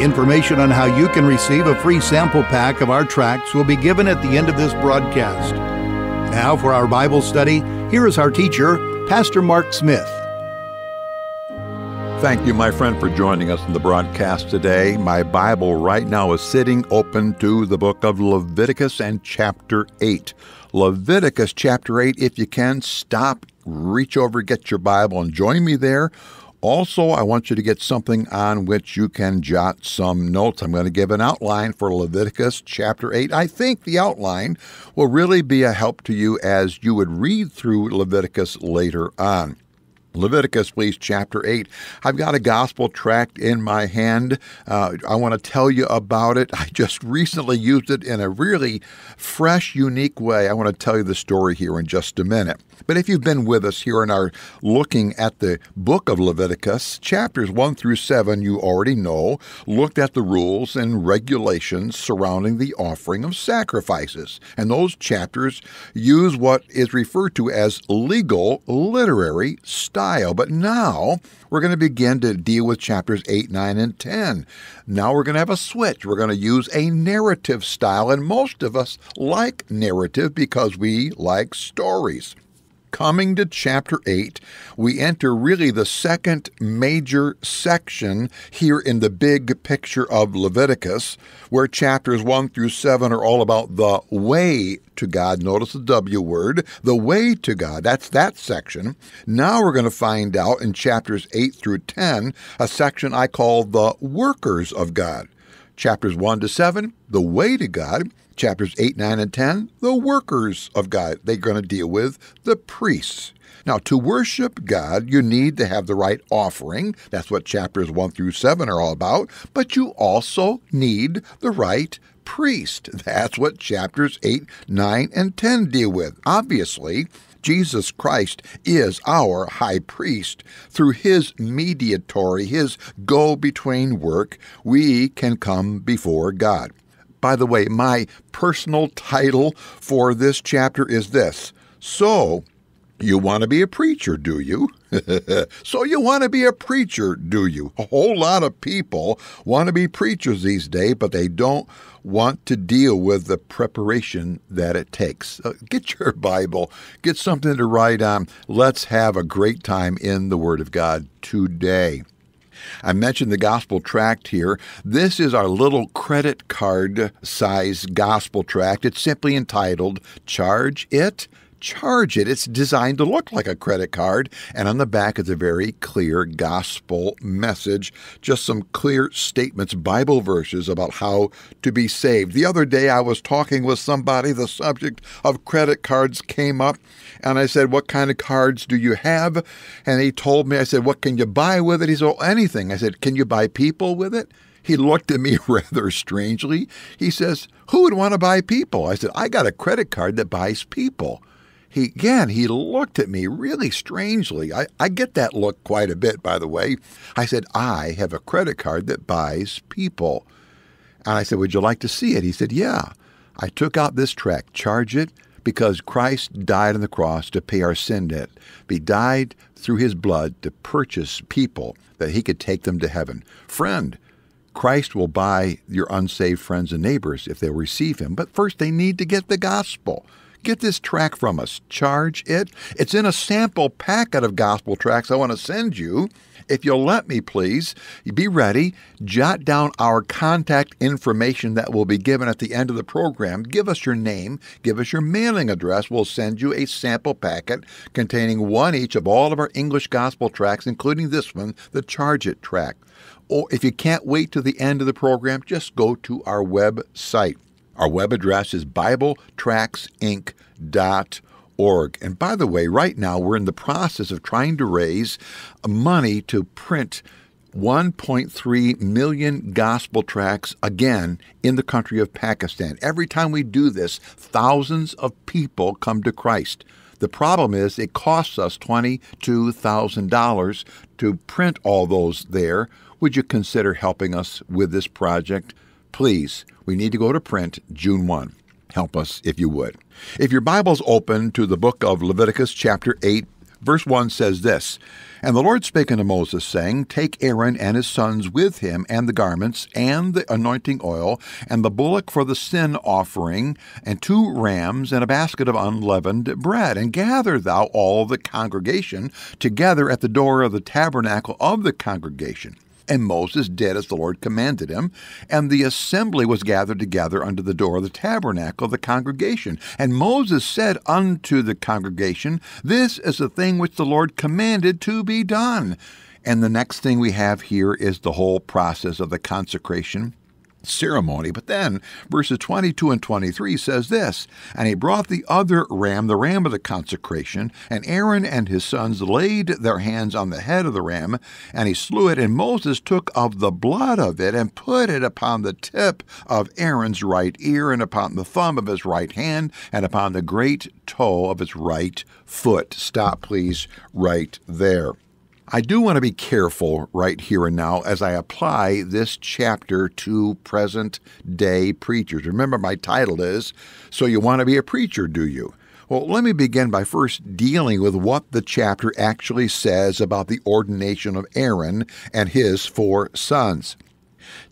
Information on how you can receive a free sample pack of our tracts will be given at the end of this broadcast. Now, for our Bible study, here is our teacher, Pastor Mark Smith. Thank you, my friend, for joining us in the broadcast today. My Bible right now is sitting open to the book of Leviticus and chapter 8. Leviticus chapter 8, if you can, stop, reach over, get your Bible, and join me there. Also, I want you to get something on which you can jot some notes. I'm going to give an outline for Leviticus chapter 8. I think the outline will really be a help to you as you would read through Leviticus later on. Leviticus, please, chapter 8. I've got a gospel tract in my hand. Uh, I want to tell you about it. I just recently used it in a really fresh, unique way. I want to tell you the story here in just a minute. But if you've been with us here in our looking at the book of Leviticus, chapters 1 through 7, you already know, looked at the rules and regulations surrounding the offering of sacrifices. And those chapters use what is referred to as legal literary style. But now we're going to begin to deal with chapters 8, 9, and 10. Now we're going to have a switch. We're going to use a narrative style, and most of us like narrative because we like stories. Coming to chapter 8, we enter really the second major section here in the big picture of Leviticus, where chapters 1 through 7 are all about the way to God. Notice the W word, the way to God. That's that section. Now we're going to find out in chapters 8 through 10 a section I call the workers of God. Chapters 1 to 7, the way to God. Chapters 8, 9, and 10, the workers of God. They're going to deal with the priests. Now, to worship God, you need to have the right offering. That's what chapters 1 through 7 are all about. But you also need the right priest. That's what chapters 8, 9, and 10 deal with. Obviously, Jesus Christ is our high priest. Through his mediatory, his go between work, we can come before God. By the way, my personal title for this chapter is this So, you want to be a preacher, do you? so, you want to be a preacher, do you? A whole lot of people want to be preachers these days, but they don't want to deal with the preparation that it takes. Uh, get your Bible, get something to write on. Let's have a great time in the Word of God today. I mentioned the gospel tract here. This is our little credit card size gospel tract. It's simply entitled Charge It charge it. It's designed to look like a credit card, and on the back is a very clear gospel message, just some clear statements, Bible verses about how to be saved. The other day I was talking with somebody, the subject of credit cards came up, and I said, What kind of cards do you have? And he told me, I said, What can you buy with it? He said, oh, anything. I said, Can you buy people with it? He looked at me rather strangely. He says, Who would want to buy people? I said, I got a credit card that buys people. He again, he looked at me really strangely. I, I get that look quite a bit, by the way. I said, I have a credit card that buys people. And I said, Would you like to see it? He said, Yeah. I took out this tract, charge it, because Christ died on the cross to pay our sin debt. He died through his blood to purchase people that he could take them to heaven. Friend, Christ will buy your unsaved friends and neighbors if they'll receive him, but first they need to get the gospel. Get this tract from us. Charge it. It's in a sample packet of gospel tracts I want to send you. If you'll let me, please, be ready. Jot down our contact information that will be given at the end of the program. Give us your name, give us your mailing address. We'll send you a sample packet containing one each of all of our English gospel tracts, including this one, the Charge It tract. Or if you can't wait to the end of the program, just go to our website. Our web address is BibleTractsInc.org. And by the way, right now we're in the process of trying to raise money to print 1.3 million gospel tracts again in the country of Pakistan. Every time we do this, thousands of people come to Christ. The problem is it costs us $22,000 to print all those there. Would you consider helping us with this project? Please, we need to go to print June 1. Help us if you would. If your Bible's open to the book of Leviticus, chapter 8, verse 1 says this And the Lord spake unto Moses, saying, Take Aaron and his sons with him, and the garments, and the anointing oil, and the bullock for the sin offering, and two rams, and a basket of unleavened bread, and gather thou all the congregation together at the door of the tabernacle of the congregation. And Moses did as the Lord commanded him. And the assembly was gathered together unto the door of the tabernacle of the congregation. And Moses said unto the congregation, This is the thing which the Lord commanded to be done. And the next thing we have here is the whole process of the consecration ceremony. But then verses 22 and 23 says this And he brought the other ram, the ram of the consecration, and Aaron and his sons laid their hands on the head of the ram, and he slew it. And Moses took of the blood of it and put it upon the tip of Aaron's right ear, and upon the thumb of his right hand, and upon the great toe of his right foot. Stop, please, right there. I do want to be careful right here and now as I apply this chapter to present day preachers. Remember, my title is So You Want to Be a Preacher, Do You? Well, let me begin by first dealing with what the chapter actually says about the ordination of Aaron and his four sons.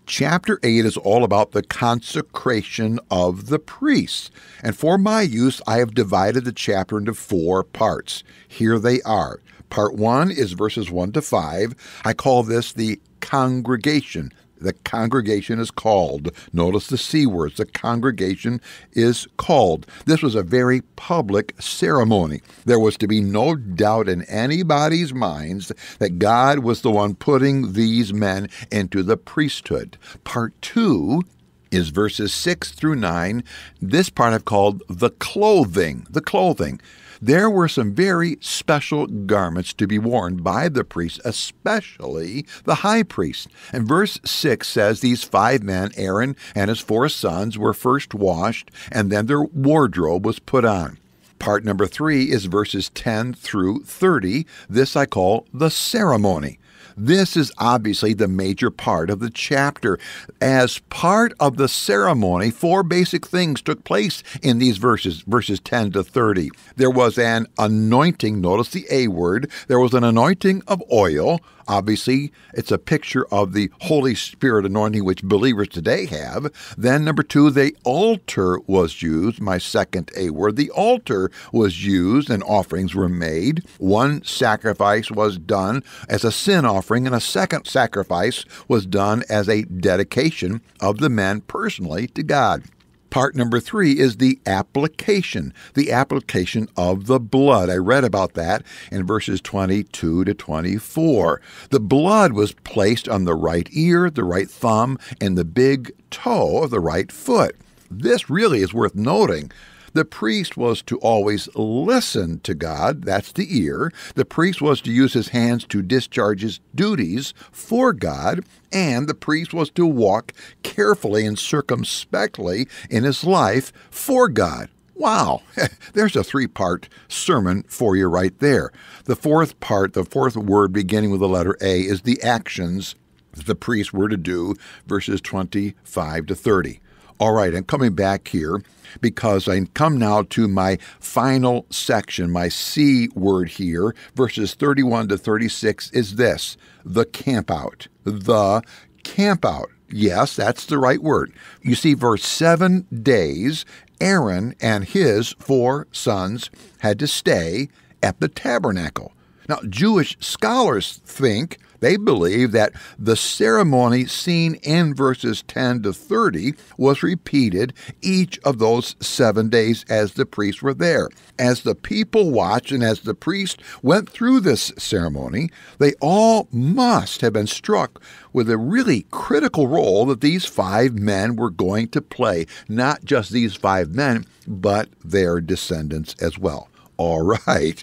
Chapter 8 is all about the consecration of the priests. And for my use, I have divided the chapter into four parts. Here they are. Part 1 is verses 1 to 5. I call this the congregation. The congregation is called. Notice the C words. The congregation is called. This was a very public ceremony. There was to be no doubt in anybody's minds that God was the one putting these men into the priesthood. Part 2 is verses 6 through 9. This part I've called the clothing. The clothing there were some very special garments to be worn by the priest, especially the high priest. And verse 6 says these five men, Aaron and his four sons, were first washed, and then their wardrobe was put on. Part number three is verses 10 through 30. This I call the ceremony. This is obviously the major part of the chapter. As part of the ceremony, four basic things took place in these verses, verses 10 to 30. There was an anointing, notice the A word, there was an anointing of oil. Obviously, it's a picture of the Holy Spirit anointing which believers today have. Then, number two, the altar was used, my second A word. The altar was used and offerings were made. One sacrifice was done as a sin offering, and a second sacrifice was done as a dedication of the men personally to God. Part number three is the application, the application of the blood. I read about that in verses 22 to 24. The blood was placed on the right ear, the right thumb, and the big toe of the right foot. This really is worth noting the priest was to always listen to God, that's the ear. The priest was to use his hands to discharge his duties for God, and the priest was to walk carefully and circumspectly in his life for God. Wow, there's a three part sermon for you right there. The fourth part, the fourth word beginning with the letter A, is the actions that the priests were to do, verses 25 to 30. All right, I'm coming back here because I come now to my final section. My C word here, verses 31 to 36, is this the campout. The campout. Yes, that's the right word. You see, verse 7 days, Aaron and his four sons had to stay at the tabernacle. Now, Jewish scholars think they believe that the ceremony seen in verses 10 to 30 was repeated each of those seven days as the priests were there. As the people watched and as the priest went through this ceremony, they all must have been struck with a really critical role that these five men were going to play. Not just these five men, but their descendants as well. All right.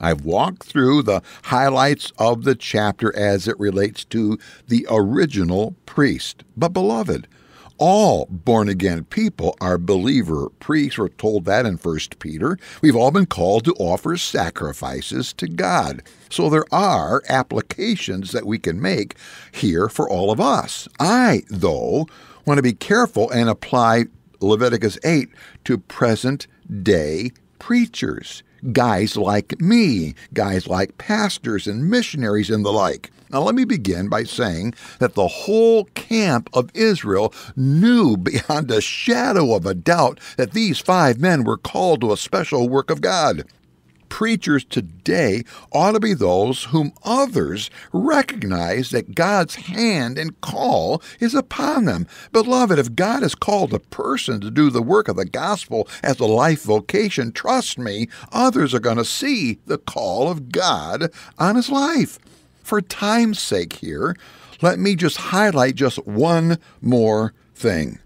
I've walked through the highlights of the chapter as it relates to the original priest. But, beloved, all born again people are believer priests. We're told that in 1 Peter. We've all been called to offer sacrifices to God. So there are applications that we can make here for all of us. I, though, want to be careful and apply Leviticus 8 to present day preachers guys like me, guys like pastors and missionaries and the like. Now, let me begin by saying that the whole camp of Israel knew beyond a shadow of a doubt that these five men were called to a special work of God preachers today ought to be those whom others recognize that God's hand and call is upon them. Beloved, if God has called a person to do the work of the gospel as a life vocation, trust me, others are going to see the call of God on his life. For time's sake here, let me just highlight just one more thing.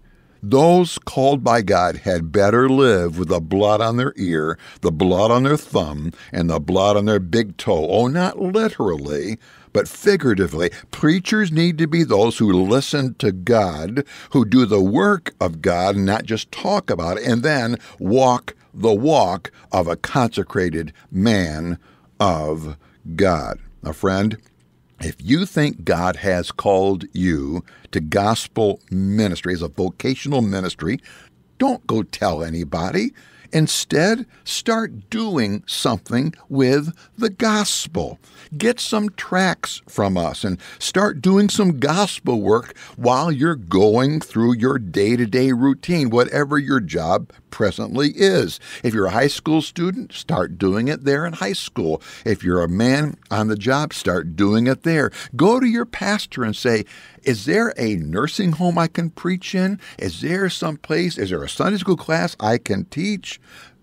Those called by God had better live with the blood on their ear, the blood on their thumb, and the blood on their big toe. Oh, not literally, but figuratively. Preachers need to be those who listen to God, who do the work of God, and not just talk about it, and then walk the walk of a consecrated man of God. A friend, if you think God has called you to gospel ministry as a vocational ministry, don't go tell anybody. Instead, start doing something with the gospel. Get some tracts from us and start doing some gospel work while you're going through your day to day routine, whatever your job presently is. If you're a high school student, start doing it there in high school. If you're a man on the job, start doing it there. Go to your pastor and say, is there a nursing home I can preach in? Is there some place? Is there a Sunday school class I can teach?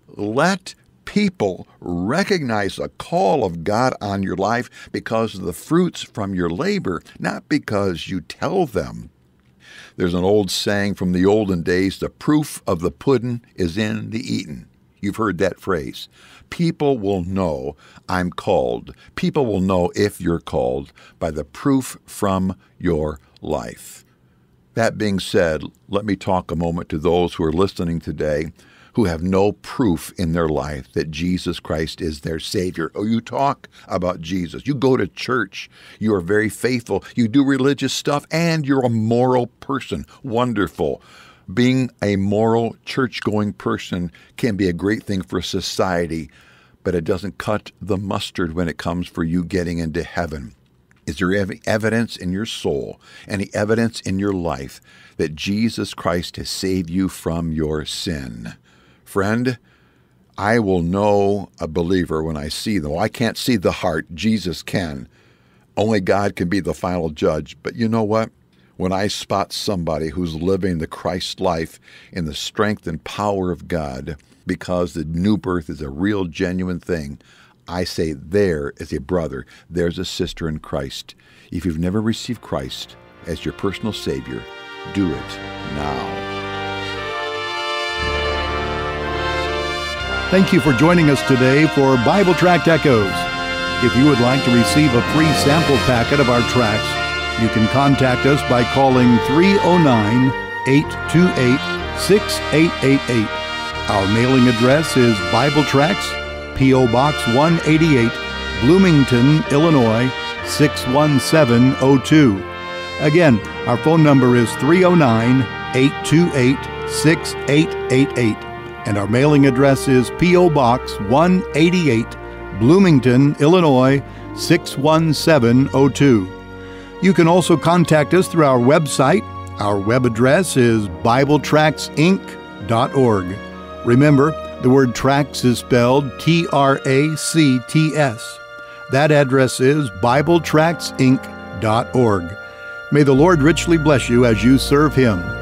Let people recognize the call of God on your life because of the fruits from your labor, not because you tell them. There's an old saying from the olden days the proof of the pudding is in the eating. You've heard that phrase. People will know I'm called. People will know if you're called by the proof from your life. That being said, let me talk a moment to those who are listening today who have no proof in their life that Jesus Christ is their Savior. Oh, you talk about Jesus. You go to church. You are very faithful. You do religious stuff, and you're a moral person. Wonderful. Being a moral, church going person can be a great thing for society, but it doesn't cut the mustard when it comes for you getting into heaven. Is there any evidence in your soul, any evidence in your life that Jesus Christ has saved you from your sin? Friend, I will know a believer when I see them. I can't see the heart, Jesus can. Only God can be the final judge. But you know what? When I spot somebody who's living the Christ life in the strength and power of God, because the new birth is a real, genuine thing, I say there is a brother, there's a sister in Christ. If you've never received Christ as your personal Savior, do it now. Thank you for joining us today for Bible Tract Echoes. If you would like to receive a free sample packet of our tracts, you can contact us by calling 309 828 6888. Our mailing address is Bible Tracts P.O. Box 188, Bloomington, Illinois 61702. Again, our phone number is 309 828 6888, and our mailing address is P.O. Box 188, Bloomington, Illinois 61702. You can also contact us through our website. Our web address is BibleTractsInc.org. Remember, the word tracts is spelled T R A C T S. That address is BibleTractsInc.org. May the Lord richly bless you as you serve Him.